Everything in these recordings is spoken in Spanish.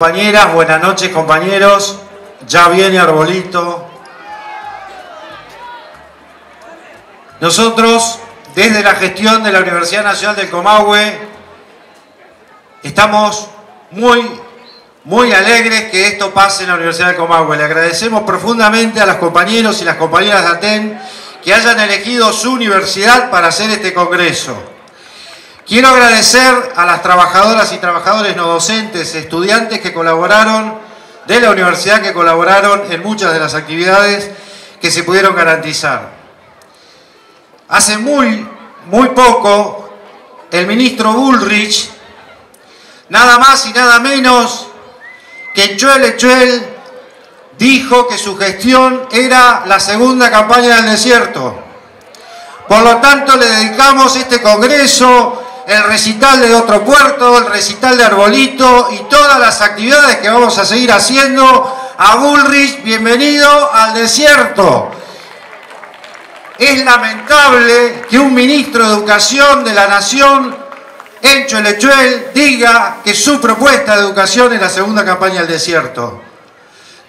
Compañeras, buenas noches compañeros. Ya viene Arbolito. Nosotros, desde la gestión de la Universidad Nacional del Comahue, estamos muy, muy alegres que esto pase en la Universidad del Comahue. Le agradecemos profundamente a los compañeros y las compañeras de ATEN que hayan elegido su universidad para hacer este congreso. Quiero agradecer a las trabajadoras y trabajadores no docentes, estudiantes que colaboraron, de la universidad que colaboraron en muchas de las actividades que se pudieron garantizar. Hace muy, muy poco, el ministro Bullrich, nada más y nada menos que Chuel Echuel dijo que su gestión era la segunda campaña del desierto. Por lo tanto, le dedicamos este congreso el recital de otro puerto, el recital de Arbolito y todas las actividades que vamos a seguir haciendo. A Bullrich, bienvenido al desierto. Es lamentable que un ministro de Educación de la Nación, Encho Lechuel, diga que su propuesta de educación es la segunda campaña del desierto.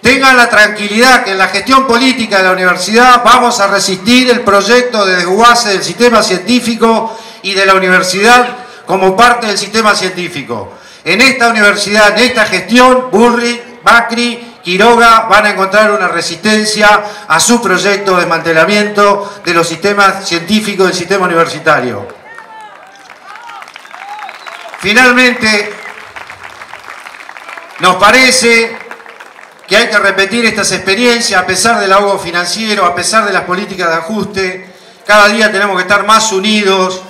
Tengan la tranquilidad que en la gestión política de la universidad vamos a resistir el proyecto de desguace del sistema científico y de la universidad como parte del sistema científico. En esta universidad, en esta gestión, Burri, Macri, Quiroga van a encontrar una resistencia a su proyecto de desmantelamiento de los sistemas científicos del sistema universitario. Finalmente, nos parece que hay que repetir estas experiencias a pesar del ahogo financiero, a pesar de las políticas de ajuste. Cada día tenemos que estar más unidos,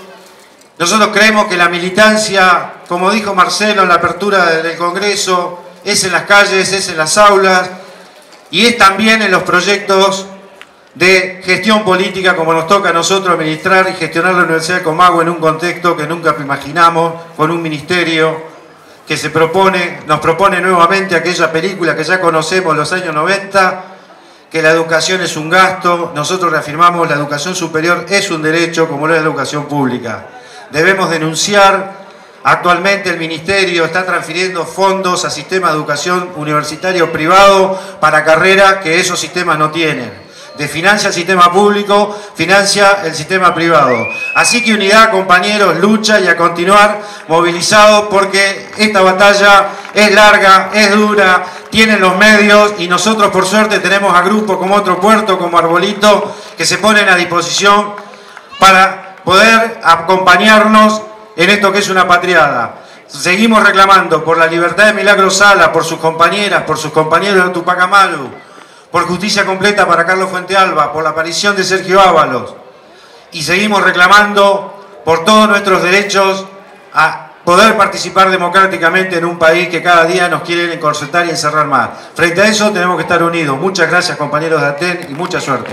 nosotros creemos que la militancia, como dijo Marcelo en la apertura del Congreso, es en las calles, es en las aulas y es también en los proyectos de gestión política como nos toca a nosotros administrar y gestionar la Universidad de Comagua en un contexto que nunca imaginamos, con un ministerio que se propone, nos propone nuevamente aquella película que ya conocemos los años 90, que la educación es un gasto, nosotros reafirmamos la educación superior es un derecho como lo es la educación pública debemos denunciar. Actualmente el Ministerio está transfiriendo fondos a sistema de educación universitario privado para carreras que esos sistemas no tienen. Desfinancia el sistema público, financia el sistema privado. Así que unidad, compañeros, lucha y a continuar movilizados porque esta batalla es larga, es dura, tienen los medios y nosotros por suerte tenemos a grupos como otro puerto, como Arbolito, que se ponen a disposición para poder acompañarnos en esto que es una patriada. Seguimos reclamando por la libertad de Milagro Sala, por sus compañeras, por sus compañeros de Tupac Amaru, por justicia completa para Carlos Fuentealba, por la aparición de Sergio Ábalos. Y seguimos reclamando por todos nuestros derechos a poder participar democráticamente en un país que cada día nos quiere encorsetar y encerrar más. Frente a eso tenemos que estar unidos. Muchas gracias compañeros de ATEN y mucha suerte.